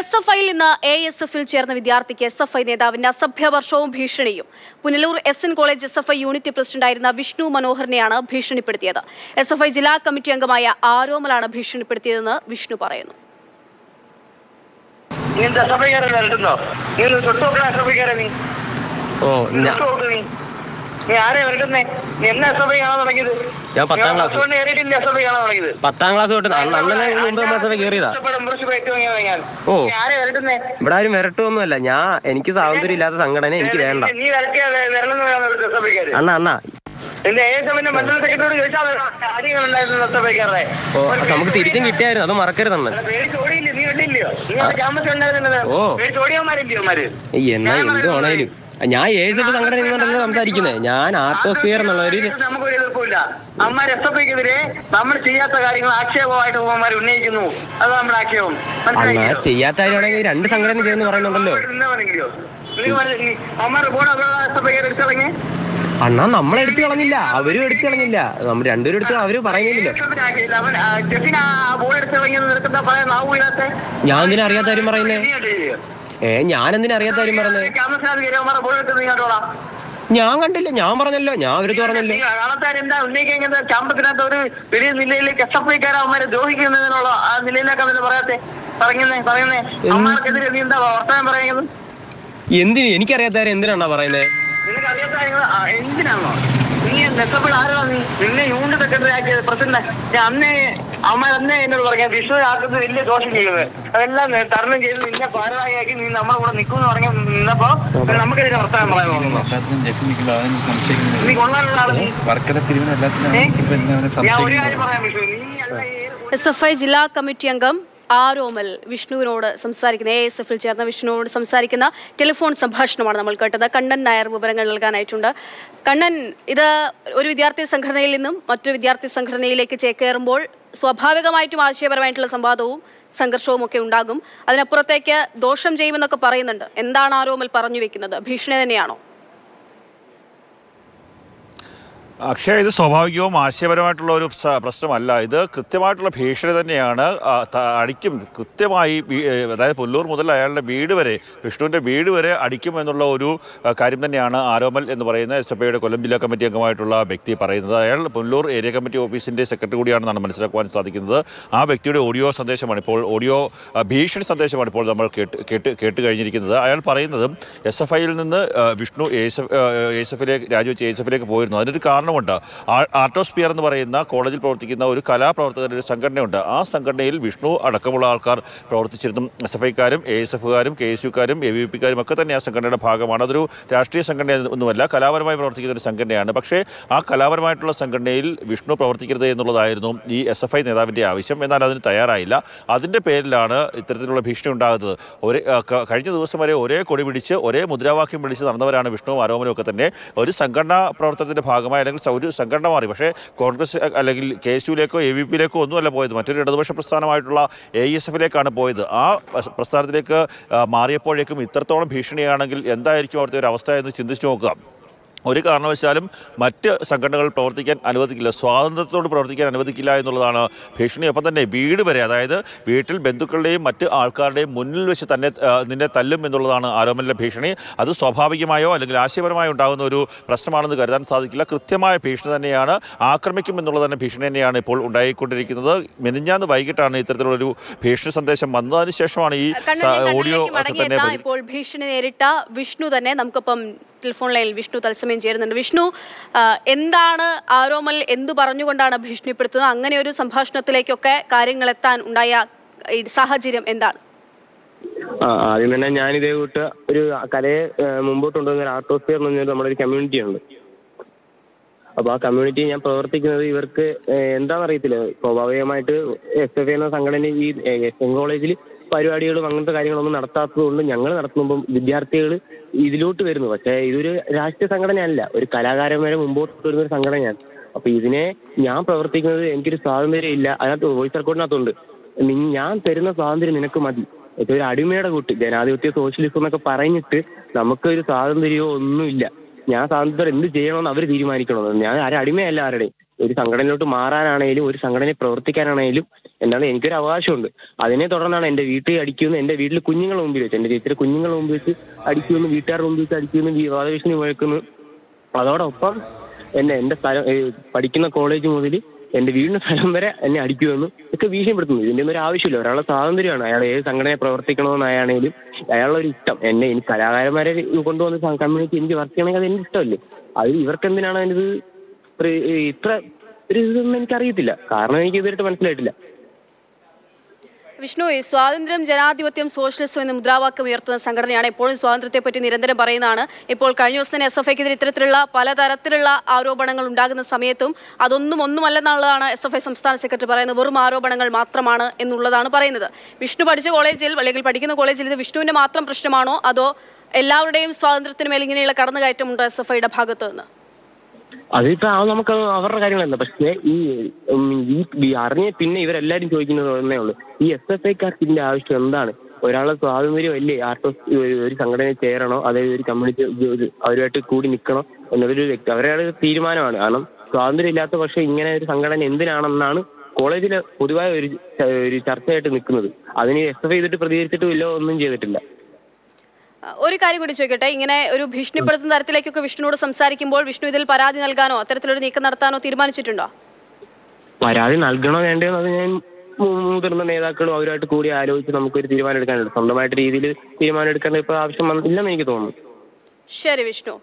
S F ഐയിൽ നിന്ന് A S എഫിൽ ചേർന്ന വിദ്യാർത്ഥിക്ക് എസ് എഫ് ഐ നേതാവിന്റെ അസഭ്യവർഷവും ഭീഷണിയും. Punalur S N college S F I unit പ്രസിഡന്റായിരുന്ന വിഷ്ണു മനോഹറിനെയാണ് ഭീഷണിപ്പെടുത്തിയത്. എസ് എഫ് ഐ ജില്ലാ കമ്മിറ്റി അംഗമായ ആരോമലാണ് ഭീഷണിപ്പെടുത്തിയതെന്ന് വിഷ്ണു പറയുന്നു. ഓ ഞാൻ പത്താം ക്ലാസ്. പത്താം ക്ലാസ് തൊട്ട് അണ്ണ- അണ്ണനെ മുമ്പ് കയറിയതാ? ഓ. ഇവിടെ ആരും വരട്ടൊന്നുമല്ല ഞാൻ എനിക്ക് സ്വാതന്ത്ര്യം ഇല്ലാത്ത സംഘടന എനിക്ക് വേണ്ട. അണ്ണ അണ്ണ. നമുക്ക് തിരിച്ചും കിട്ടിയായിരുന്നു. അത് മറക്കരുത് അണ്ണൻ പേടിച്ച് ഓടിയില്ലേ നീ കണ്ടില്ലയോ? നീ അവിടെ ക്യാമ്പസ് ഉണ്ടായിരുന്നത് ഓ. എന്നാ എന്ത് വേണേലും. ഞാൻ ഏഴ് സംഘടന നിന്നുകൊണ്ടല്ലോ സംസാരിക്കുന്നത് ഞാൻ ആർട്ടോസ്ഫിയർ എന്നുള്ള ഒരു നമുക്ക് ഒരു എതിർപ്പില്ല അമ്മ എസ് നമ്മൾ ചെയ്യാത്ത കാര്യങ്ങൾ ആക്ഷേപമായിട്ട് അമ്മമാർ ഉന്നയിക്കുന്നു അത് നമ്മുടെ ആക്ഷേപം അണ്ണ മനസ്സിലായില്ലോ ചെയ്യാത്ത കാര്യമാണെങ്കിൽ രണ്ട് സംഘടന ചെയ്യുന്ന പറയുന്നുണ്ടല്ലോ എഫ് ഐ എടുത്തിറങ്ങി അണ്ണാ നമ്മളെടുത്ത് കളഞ്ഞില്ല അവരും എടുത്തു കളഞ്ഞില്ല നമ്മൾ രണ്ടുപേരും എടുത്ത് അവർ നാവൂലാത്തെ ഞാൻ എന്തിനാ അറിയാത്ത കാര്യം പറയുന്നേ ഏ ഞാൻ എന്തിനാ അറിയാത്ത കാര്യം കണ്ടോളാം ഞാൻ കണ്ടില്ല ഞാൻ പറഞ്ഞല്ലോ ഞാൻ അവരോട് പറഞ്ഞല്ലോ. എന്താ ഉന്നയിക്കുന്നത് ക്യാമ്പസിനകത്ത് ഒരു വലിയ നിലയിലേക്ക് എസ് എഫ് ഐക്കാരെ അവന്മാരെ ദ്രോഹിക്കുന്നതിനുള്ള ആ നിലയിലൊക്കെ അതിന് പറയാത്തെ? പറയുന്നേ പറയുന്നേ. അമ്മമാർക്കെതിരെ നീ എന്താ വർത്തമാനം പറയുന്നത്? എന്തിന്? എനിക്കറിയാത്ത കാര്യം എന്തിനാണോ പറയുന്നത് എന്തിനാണോ നീ ആരാ നീ? നിന്നെ യൂണിറ്റ് പ്രസന്ന അന്ന് അമ്മ അന്നേ എന്നോട് പറഞ്ഞ വിഷ്ണു ആക്കുന്നത് വലിയ ദോഷം ചെയ്യുന്നത്. അതെല്ലാം തരണം ചെയ്ത് നിന്നെ ഭാരവാഹിയാക്കി നീ നമ്മുടെ കൂടെ നിൽക്കുമെന്ന് പറഞ്ഞ നിന്നപ്പോ നമുക്ക് ഇതിന്റെ വർത്തമാനം പറയാൻ തോന്നുന്നു. നീ കൊള്ളാനുള്ള ആൾ വർക്കല തിരിവിന് എല്ലാത്തിനും ഏ? എന്നെ അവനെ ഞാൻ ഒരു കാര്യം പറയാം വിഷ്ണു നീ അല്ല ഏത് എസ് എഫ് ഐ ജില്ലാ കമ്മിറ്റി അംഗം ആരോമൽ വിഷ്ണുവിനോട് സംസാരിക്കുന്ന എ എസ് എഫിൽ ചേർന്ന വിഷ്ണുവിനോട് സംസാരിക്കുന്ന ടെലിഫോൺ സംഭാഷണമാണ് നമ്മൾ കേട്ടത്. കണ്ണൻ നായർ വിവരങ്ങൾ നൽകാനായിട്ടുണ്ട്. കണ്ണൻ ഇത് ഒരു വിദ്യാർത്ഥി സംഘടനയിൽ നിന്നും മറ്റൊരു വിദ്യാർത്ഥി സംഘടനയിലേക്ക് ചേക്കേറുമ്പോൾ സ്വാഭാവികമായിട്ടും ആശയപരമായിട്ടുള്ള സംവാദവും സംഘർഷവും ഒക്കെ ഉണ്ടാകും. അതിനപ്പുറത്തേക്ക് ദോഷം ചെയ്യുമെന്നൊക്കെ പറയുന്നുണ്ട്. എന്താണ് ആരോമൽ പറഞ്ഞു വെക്കുന്നത്? ഭീഷണി തന്നെയാണോ? അക്ഷയ ഇത് സ്വാഭാവികവും ആശയപരമായിട്ടുള്ള ഒരു പ്രശ്നമല്ല. ഇത് കൃത്യമായിട്ടുള്ള ഭീഷണി തന്നെയാണ് അടിക്കും. കൃത്യമായി അതായത് പുല്ലൂർ മുതൽ അയാളുടെ വീട് വരെ വിഷ്ണുവിന്റെ വീട് വരെ അടിക്കും എന്നുള്ള ഒരു കാര്യം തന്നെയാണ് ആരോമൽ എന്ന് പറയുന്ന എസ് എഫ് കൊല്ലം ജില്ലാ കമ്മിറ്റി അംഗമായിട്ടുള്ള വ്യക്തി പറയുന്നത്. അയാൾ പുല്ലൂർ ഏരിയ കമ്മിറ്റി ഓഫീസിന്റെ സെക്രട്ടറി കൂടിയാണെന്നാണ് മനസ്സിലാക്കുവാൻ സാധിക്കുന്നത്. ആ വ്യക്തിയുടെ ഓഡിയോ സന്ദേശമാണ് ഇപ്പോൾ ഓഡിയോ ഭീഷണി സന്ദേശമാണ് ഇപ്പോൾ നമ്മൾ കേട്ട് കേട്ട് കേട്ട് കഴിഞ്ഞിരിക്കുന്നത്. അയാൾ പറയുന്നത് എസ് എഫ് ഐയിൽ നിന്ന് വിഷ്ണു എസ് എഫ് എസ് എഫിലേക്ക് രാജിവെച്ച് എസ് എഫിലേക്ക് പോയിരുന്നു. അതിനൊരു കാരണമുണ്ട്. ആർട്ടോസ്പിയർ എന്ന് പറയുന്ന കോളേജിൽ പ്രവർത്തിക്കുന്ന ഒരു കലാപ്രവർത്തകരുടെ ഒരു സംഘടനയുണ്ട്. ആ സംഘടനയിൽ വിഷ്ണു അടക്കമുള്ള ആൾക്കാർ പ്രവർത്തിച്ചിരുന്നു. എസ് എഫ് ഐക്കാരും എ എസ് എഫുകാരും കെ എസ് യുക്കാരും എ വി പിക്കാരും ഒക്കെ തന്നെ ആ സംഘടനയുടെ ഭാഗമാണ്. അതൊരു രാഷ്ട്രീയ സംഘടന ഒന്നുമല്ല കലാപരമായി പ്രവർത്തിക്കുന്ന ഒരു സംഘടനയാണ്. പക്ഷേ ആ കലാപരമായിട്ടുള്ള സംഘടനയിൽ വിഷ്ണു പ്രവർത്തിക്കരുത് എന്നുള്ളതായിരുന്നു ഈ എസ് എഫ് ഐ നേതാവിന്റെ ആവശ്യം. എന്നാൽ അതിന് തയ്യാറായില്ല. അതിന്റെ പേരിലാണ് ഇത്തരത്തിലുള്ള ഭീഷണി ഉണ്ടാകുന്നത്. ഒരേ കഴിഞ്ഞ ദിവസം വരെ ഒരേ കൊടി പിടിച്ച് ഒരേ മുദ്രാവാക്യം വിളിച്ച് നടന്നവരാണ് വിഷ്ണുവും ആരോമനും ഒക്കെ തന്നെ. ഒരു സംഘടനാ പ്രവർത്തനത്തിന്റെ ഭാഗമായി അല്ലെങ്കിൽ ഒരു സംഘടന മാറി. പക്ഷേ കോൺഗ്രസ് അല്ലെങ്കിൽ കെ എസ് യുയിലേക്കോ എ വി പിയിലേക്കോ ഒന്നുമല്ല പോയത്. മറ്റൊരു ഇടതുപക്ഷ പ്രസ്ഥാനമായിട്ടുള്ള എ എസ് എഫിലേക്കാണ് പോയത്. ആ പ്രസ്ഥാനത്തിലേക്ക് മാറിയപ്പോഴേക്കും ഇത്രത്തോളം ഭീഷണിയാണെങ്കിൽ എന്തായിരിക്കും അവിടുത്തെ ഒരു അവസ്ഥ എന്ന് ചിന്തിച്ചു നോക്കുക. ഒരു കാരണവശാലും മറ്റ് സംഘടനകൾ പ്രവർത്തിക്കാൻ അനുവദിക്കില്ല സ്വാതന്ത്ര്യത്തോട് പ്രവർത്തിക്കാൻ അനുവദിക്കില്ല എന്നുള്ളതാണ് ഭീഷണി. ഒപ്പം തന്നെ വീട് വരെ അതായത് വീട്ടിൽ ബന്ധുക്കളുടെയും മറ്റ് ആൾക്കാരുടെയും മുന്നിൽ വെച്ച് തന്നെ നിന്നെ തല്ലും എന്നുള്ളതാണ് ആരോപണത്തിലെ ഭീഷണി. അത് സ്വാഭാവികമായോ അല്ലെങ്കിൽ ആശയപരമായോ ഉണ്ടാകുന്ന ഒരു പ്രശ്നമാണെന്ന് കരുതാൻ സാധിക്കില്ല. കൃത്യമായ ഭീഷണി തന്നെയാണ് ആക്രമിക്കും എന്നുള്ളത് തന്നെ ഭീഷണി തന്നെയാണ് ഇപ്പോൾ ഉണ്ടായിക്കൊണ്ടിരിക്കുന്നത്. മെനിഞ്ഞാന്ന് വൈകിട്ടാണ് ഇത്തരത്തിലുള്ളൊരു ഭീഷണി സന്ദേശം വന്നതിന് ശേഷമാണ് ഈ ഓഡിയോ ഒക്കെ തന്നെ ഇപ്പോൾ ഭീഷണി നേരിട്ട വിഷ്ണു തന്നെ നമുക്കിപ്പം ടെലിഫോൺ വിഷ്ണു തത്സമയം ചേരുന്നുണ്ട്. വിഷ്ണു എന്താണ് ആരോമൽ എന്തു പറഞ്ഞുകൊണ്ടാണ് ഭീഷണിപ്പെടുത്തുന്നത്? അങ്ങനെ ഒരു സംഭാഷണത്തിലേക്കൊക്കെ കാര്യങ്ങൾ എത്താൻ ഉണ്ടായ സാഹചര്യം എന്താണ്? ആദ്യം തന്നെ ഞാൻ ഇതേ കൂട്ട് ഒരു കലയെ മുമ്പോട്ട് കൊണ്ടുവന്ന ഒരു ആർട്ടോസ്ഫിയർ എന്ന് പറഞ്ഞാൽ നമ്മുടെ ഒരു കമ്മ്യൂണിറ്റി ഉണ്ട്. അപ്പൊ ആ കമ്മ്യൂണിറ്റി ഞാൻ പ്രവർത്തിക്കുന്നത് ഇവർക്ക് എന്താണെന്നറിയത്തില്ല. സ്വാഭാവികമായിട്ട് എസ് എഫ് എന്ന സംഘടന ഈ എസ് എം കോളേജിൽ പരിപാടികളും അങ്ങനത്തെ കാര്യങ്ങളൊന്നും നടത്താത്തത് കൊണ്ട് ഞങ്ങൾ നടത്തുമ്പം വിദ്യാർത്ഥികൾ ഇതിലോട്ട് വരുന്നു. പക്ഷേ ഇതൊരു രാഷ്ട്രീയ സംഘടനയല്ല. ഒരു കലാകാരന്മാരെ മുമ്പോട്ട് വരുന്ന ഒരു സംഘടനയാണ്. അപ്പൊ ഇതിനെ ഞാൻ പ്രവർത്തിക്കുന്നത് എനിക്കൊരു സ്വാതന്ത്ര്യം ഇല്ല അതിനകത്ത് വോയിസ് റെക്കോർഡിനകത്തുണ്ട് ഞാൻ തരുന്ന സ്വാതന്ത്ര്യം നിനക്ക് മതി. ഇപ്പൊ ഒരു അടിമയുടെ കൂട്ട് ജനാധിപത്യ സോഷ്യലിസം എന്നൊക്കെ പറഞ്ഞിട്ട് നമുക്കൊരു സ്വാതന്ത്ര്യമോ ഒന്നുമില്ല. ഞാൻ സ്വാതന്ത്ര്യം എന്ത് ചെയ്യണമെന്ന് അവർ തീരുമാനിക്കണമെന്ന് ഞാൻ ആരും അടിമയല്ല ആരുടെയും. ഒരു സംഘടനയിലോട്ട് മാറാനാണേലും ഒരു സംഘടനയിൽ പ്രവർത്തിക്കാനാണെങ്കിലും എന്താണ് എനിക്കൊരു അവകാശമുണ്ട്. അതിനെ തുടർന്നാണ് എന്റെ വീട്ടിൽ അടിക്കുമെന്ന് എന്റെ വീട്ടിൽ കുഞ്ഞുങ്ങളെ മുമ്പിൽ വെച്ച് എന്റെ ചേച്ചിയുടെ കുഞ്ഞുങ്ങളെ മുമ്പിൽ വെച്ച് അടിക്കുമെന്ന് വീട്ടുകാരുടെ മുമ്പിൽ വെച്ച് അടിക്കുമെന്ന് വാദഭീഷണി മുഴക്കുന്നു അതോടൊപ്പം എന്നെ എന്റെ സ്ഥലം പഠിക്കുന്ന കോളേജ് മുതൽ എന്റെ വീടിന്റെ സ്ഥലം വരെ എന്നെ അടിക്കുമെന്ന് ഒക്കെ ഭീഷണിപ്പെടുത്തുന്നു. ഇതിന്റെ ഒന്നും ഒരു ആവശ്യമില്ല. ഒരാളുടെ സ്വാതന്ത്ര്യമാണ്. അയാൾ ഏത് സംഘടനയെ പ്രവർത്തിക്കണമെന്നായാണെങ്കിലും അയാളുടെ ഒരു ഇഷ്ടം. എന്നെ ഇനി കലാകാരന്മാരെ കൊണ്ടുവന്ന് കമ്മ്യൂണിറ്റി എനിക്ക് വർക്ക് ചെയ്യണമെങ്കിൽ അത് എന്റെ ഇഷ്ടമല്ലേ അത് ഇവർക്ക് എന്തിനാണ് പ്ര- ഇത്ര ഒരു ഇതൊന്നും എനിക്കറിയത്തില്ല കാരണം എനിക്ക് ഇതുവരെയായിട്ട് മനസ്സിലായിട്ടില്ല. വിഷ്ണു സ്വാതന്ത്ര്യം ജനാധിപത്യം സോഷ്യലിസം എന്ന മുദ്രാവാക്യം ഉയർത്തുന്ന സംഘടനയാണ് എപ്പോഴും സ്വാതന്ത്ര്യത്തെപ്പറ്റി നിരന്തരം പറയുന്നതാണ്. ഇപ്പോൾ കഴിഞ്ഞ ദിവസം തന്നെ എസ് എഫ് ഐക്കെതിരെ ഇത്തരത്തിലുള്ള പലതരത്തിലുള്ള ആരോപണങ്ങൾ ഉണ്ടാകുന്ന സമയത്തും അതൊന്നും ഒന്നുമല്ലെന്നുള്ളതാണ് എസ് എഫ് ഐ സംസ്ഥാന സെക്രട്ടറി പറയുന്നത്. വെറും ആരോപണങ്ങൾ മാത്രമാണ് എന്നുള്ളതാണ് പറയുന്നത്. വിഷ്ണു പഠിച്ച കോളേജിൽ അല്ലെങ്കിൽ പഠിക്കുന്ന കോളേജിൽ ഇത് വിഷ്ണുവിന്റെ മാത്രം പ്രശ്നമാണോ? അതോ എല്ലാവരുടെയും സ്വാതന്ത്ര്യത്തിന് മേൽ ഇങ്ങനെയുള്ള കടന്നുകയറ്റമുണ്ടോ എസ് എഫ് ഐയുടെ ഭാഗത്ത് നിന്ന് അതിപ്പോ അത് നമുക്ക് അവരുടെ കാര്യങ്ങളല്ല. പക്ഷേ ഈ അറിഞ്ഞ പിന്നെ ഇവരെല്ലാരും ചോദിക്കുന്നത് ഒന്നേ ഉള്ളൂ. ഈ എസ് എഫ് ഐക്കാർക്കിന്റെ ആവശ്യം എന്താണ്? ഒരാളെ സ്വാതന്ത്ര്യം അല്ലേ ആർട്ടിസ്റ്റ് ഒരു സംഘടനയിൽ ചേരണോ? അതായത് ഒരു കമ്മ്യൂണിറ്റി അവരുമായിട്ട് കൂടി നിൽക്കണോ? എന്നൊരു വ്യക്തി അവരുടെ തീരുമാനമാണ്. കാരണം സ്വാതന്ത്ര്യം ഇല്ലാത്ത പക്ഷെ ഇങ്ങനെ ഒരു സംഘടന എന്തിനാണെന്നാണ് കോളേജിലെ പൊതുവായ ഒരു ചർച്ചയായിട്ട് നിൽക്കുന്നത്. അതിന് എസ് എഫ് ഐ ചെയ്തിട്ട് പ്രതികരിച്ചിട്ടും ഇല്ല ഒന്നും ചെയ്തിട്ടില്ല. ഒരു കാര്യം കൂടി ചോദിക്കട്ടെ. ഇങ്ങനെ ഒരു ഭീഷണിപ്പെടുത്തുന്ന തരത്തിലേക്കൊക്കെ വിഷ്ണുവോട് സംസാരിക്കുമ്പോൾ വിഷ്ണു ഇതിൽ പരാതി നൽകാനോ അത്തരത്തിലൊരു നീക്കം നടത്താനോ തീരുമാനിച്ചിട്ടുണ്ടോ? പരാതി നൽകണോ വേണ്ടയോ അത് ഞാൻ മുതിർന്ന നേതാക്കളും അവരുമായിട്ട് കൂടി ആലോചിച്ച് നമുക്കൊരു തീരുമാനം എടുക്കാനുണ്ട്. സ്വന്തമായിട്ട് രീതിയിൽ തീരുമാനം എടുക്കേണ്ട ഇപ്പൊ ആവശ്യം വന്നില്ലെന്ന് എനിക്ക് തോന്നുന്നു. ശരി വിഷ്ണു.